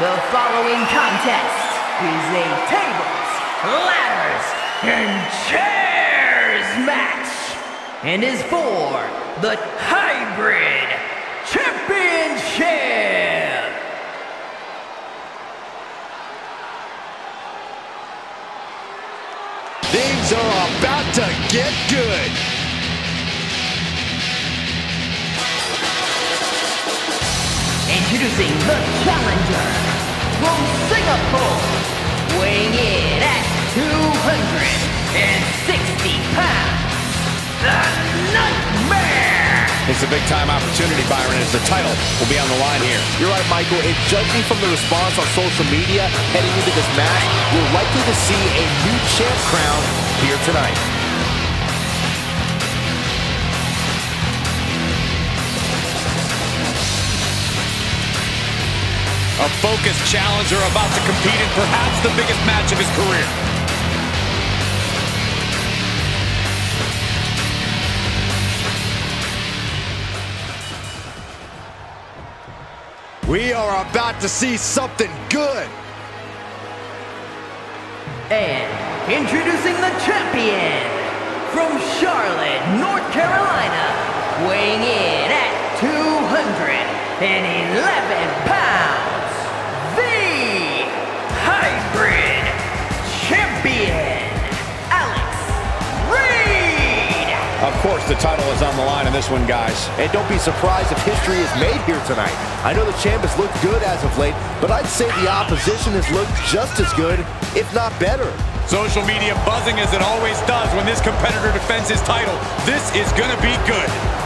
The following contest is a tables, ladders, and chairs match and is for the Hybrid Championship. Things are about to get good. Introducing the challenger from Singapore, weighing in at 260 pounds, the Nightmare! It's a big-time opportunity, Byron, as the title will be on the line here. You're right, Michael. And judging from the response on social media heading into this match, we're likely to see a new champ crown here tonight. A focused challenger about to compete in perhaps the biggest match of his career. We are about to see something good. And introducing the champion from Charlotte, North Carolina, weighing in at 211 course, the title is on the line in this one, guys. And don't be surprised if history is made here tonight. I know the champ has looked good as of late, but I'd say the opposition has looked just as good, if not better. Social media buzzing as it always does when this competitor defends his title. This is going to be good.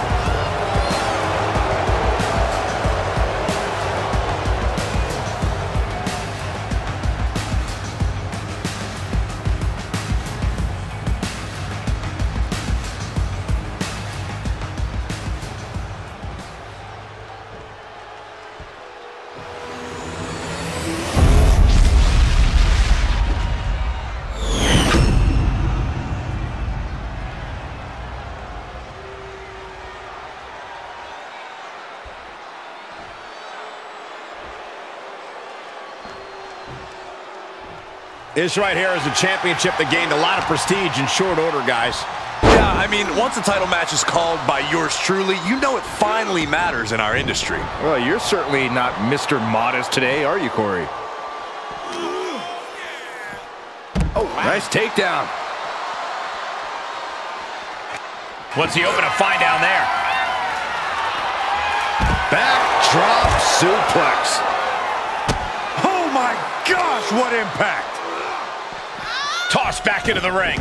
This right here is a championship that gained a lot of prestige in short order, guys. Yeah, I mean, once a title match is called by yours truly, you know it finally matters in our industry. Well, you're certainly not Mr. Modest today, are you, Corey? Oh, nice takedown. What's he open to find down there? Backdrop suplex. Oh my gosh, what impact! Tossed back into the ring.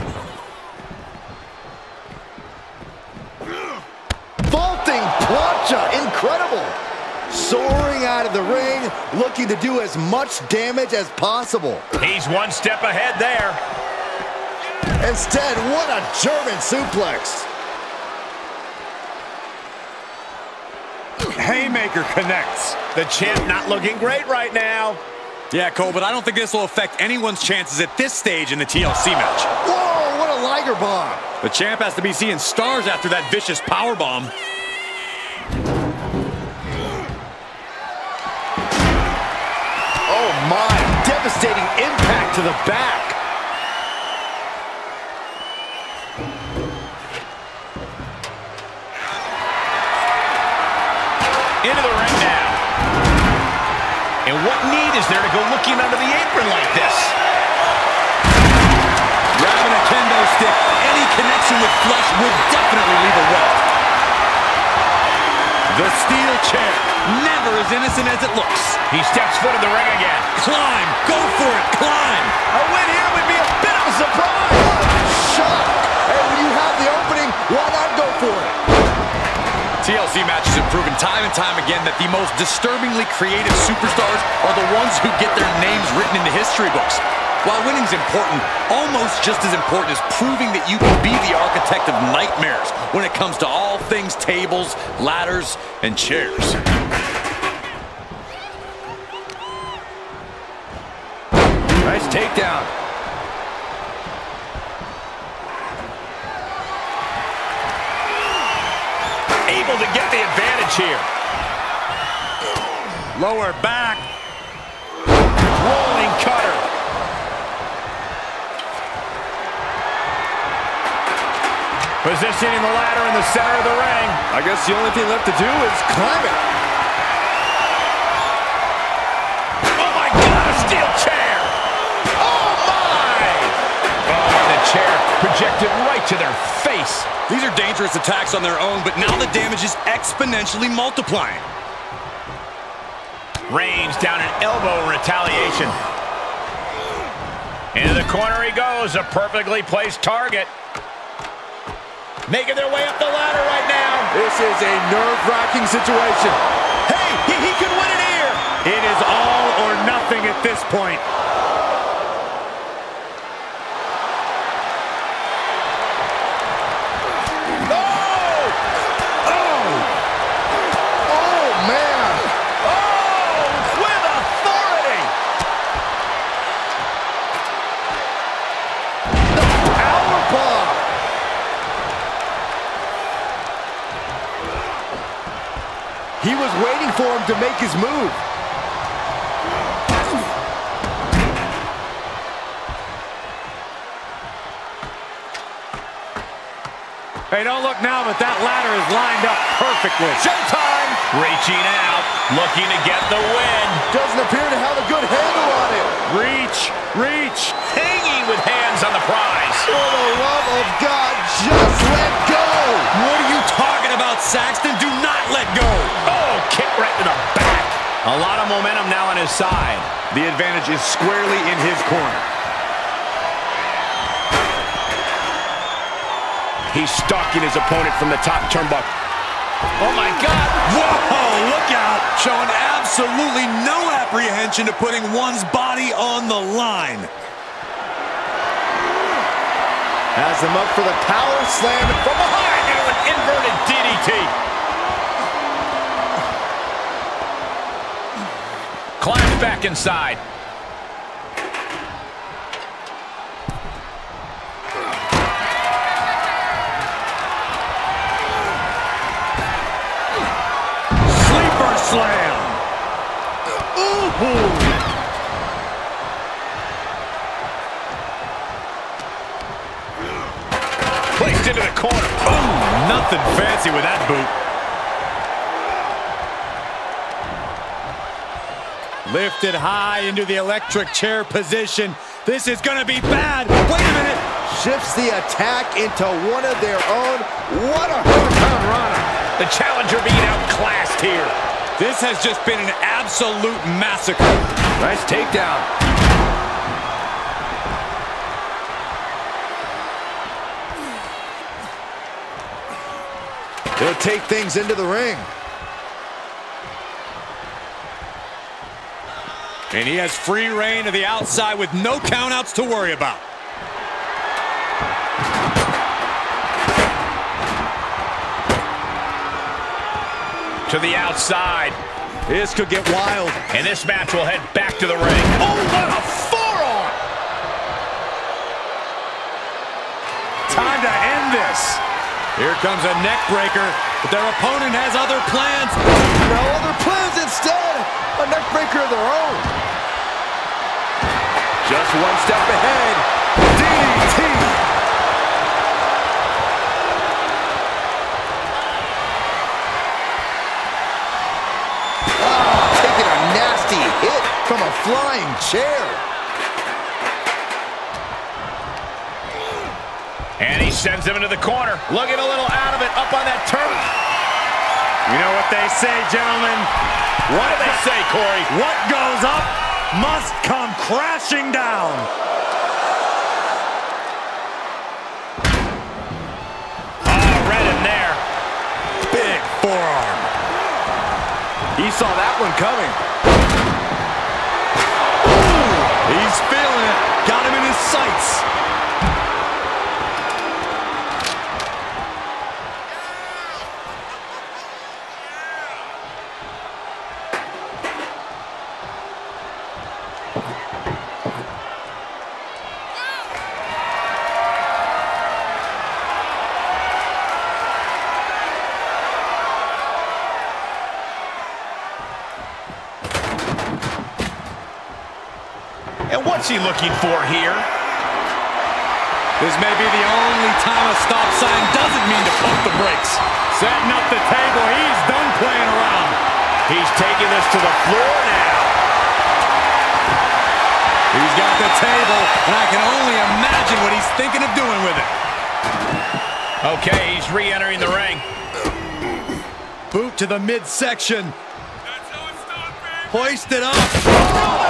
Vaulting plancha, incredible. Soaring out of the ring, looking to do as much damage as possible. He's one step ahead there. Instead, what a German suplex. Haymaker connects. The champ not looking great right now. Yeah, Cole, but I don't think this will affect anyone's chances at this stage in the TLC match. Whoa, what a Liger bomb. The champ has to be seeing stars after that vicious power bomb. Oh my, devastating impact to the back. Need is there to go looking under the apron like this? Grabbing a kendo stick, any connection with flesh would definitely leave a welt. The steel chair, never as innocent as it looks. He steps foot in the ring again. Climb, go for it, climb. A win here would be a bit of a surprise. Shock. Hey, when you have the opening, why not go for it? TLC matches have proven time and time again that the most disturbingly creative superstars are the ones who get their names written in the history books. While winning's important, almost just as important is proving that you can be the architect of nightmares when it comes to all things tables, ladders, and chairs. Nice takedown. Able to get the advantage here. Lower back. Rolling cutter. Positioning the ladder in the center of the ring. I guess the only thing left to do is climb it. Oh, my God, a steel chair. Oh, my. Oh, and the chair projected right to their face. These are dangerous attacks on their own, but now the damage is exponentially multiplying. Reigns down an elbow in retaliation. Into the corner he goes, a perfectly placed target. Making their way up the ladder right now. This is a nerve-wracking situation. Hey, he, he could win it here. It is all or nothing at this point. He was waiting for him to make his move. Hey, don't look now, but that ladder is lined up perfectly. Showtime. Reaching out, looking to get the win. Doesn't appear to have a good handle on it. Reach, reach. Hanging with hands on the prize. For the love of God, just let go. What are you talking Saxton? Do not let go. Oh, kick right to the back. A lot of momentum now on his side. The advantage is squarely in his corner. He's stalking his opponent from the top turnbuckle. Oh, my God. Whoa, look out. Showing absolutely no apprehension to putting one's body on the line. Has him up for the power slam and from behind. Into an inverted DDT. Climbs back inside. Nothing fancy with that boot. Lifted high into the electric chair position. This is going to be bad. Wait a minute. Shifts the attack into one of their own. What a hurricane rana. The challenger being outclassed here. This has just been an absolute massacre. Nice takedown. He'll take things into the ring. And he has free rein to the outside with no countouts to worry about. To the outside. This could get wild. And this match will head back to the ring. Oh, what a forearm! Time to end this. Here comes a neck breaker, but their opponent has other plans. No other plans instead. A neck breaker of their own. Just one step ahead. DDT. Ah, taking a nasty hit from a flying chair. And he sends him into the corner. Looking a little out of it, up on that turn. You know what they say, gentlemen? What do they say, Corey? What goes up must come crashing down. Oh, right in there. Big forearm. He saw that one coming. Ooh, He's feeling it. Got him in his sights. What's he looking for here? This may be the only time a stop sign doesn't mean to pump the brakes. Setting up the table. He's done playing around. He's taking this to the floor now. He's got the table, and I can only imagine what he's thinking of doing with it. Okay, he's re-entering the ring. Boot to the midsection. Hoist it up.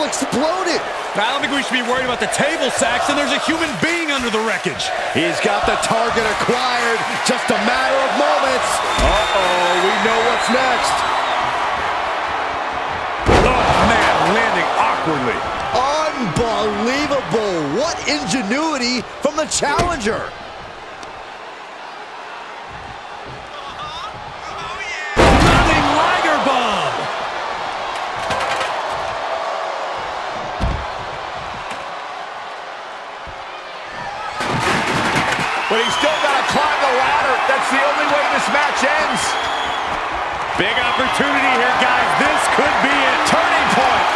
Table! Exploded! I don't think we should be worried about the table, Saxton. There's a human being under the wreckage. He's got the target acquired. Just a matter of moments. Uh-oh, we know what's next. Oh, man, landing awkwardly. Unbelievable. What ingenuity from the challenger. Opportunity here, guys. This could be a Turning point.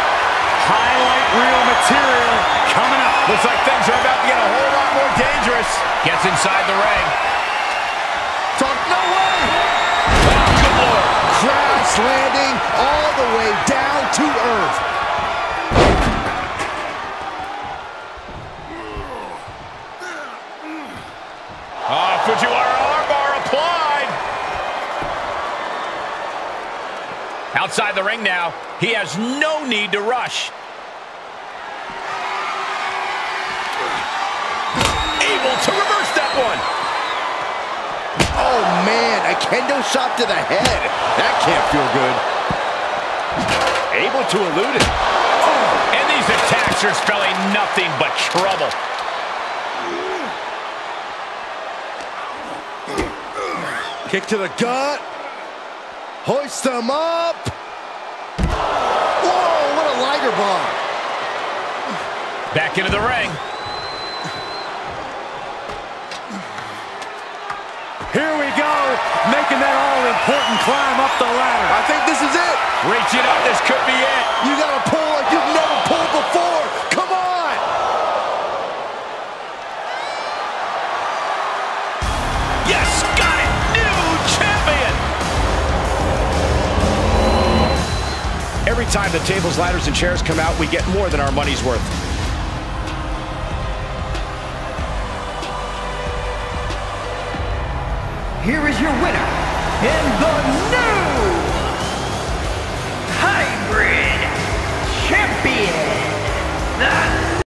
Highlight reel material coming up. Looks like things are about to get a whole lot more dangerous. Gets inside the ring. Talk, no way! Oh, good lord. Crash landing Outside the ring now. He has no need to rush. Able to reverse that one. Oh, man, a kendo shot to the head. That can't feel good. Able to elude it. Oh, and these attacks are spelling nothing but trouble. Kick to the gut. Hoist them up. Whoa, what a Liger bomb. Back into the ring. Here we go, making that all-important climb up the ladder. I think this is it. Reaching up, this could be it. You gotta pull like you've never pulled before. every time the tables, ladders, and chairs come out, we get more than our money's worth. Here is your winner in the new Hybrid Champion, the